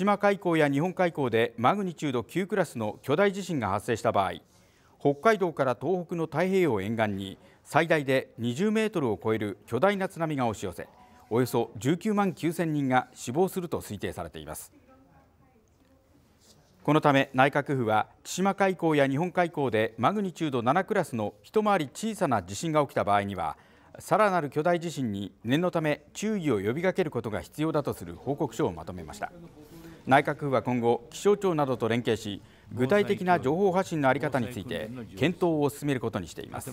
島海溝や日本海溝でマグニチュード9クラスの巨大地震が発生した場合北海道から東北の太平洋沿岸に最大で20メートルを超える巨大な津波が押し寄せおよそ19万9000人が死亡すると推定されています。このため内閣府は千島海溝や日本海溝でマグニチュード7クラスの一回り小さな地震が起きた場合にはさらなる巨大地震に念のため注意を呼びかけることが必要だとする報告書をまとめました。内閣府は今後気象庁などと連携し具体的な情報発信の在り方について検討を進めることにしています。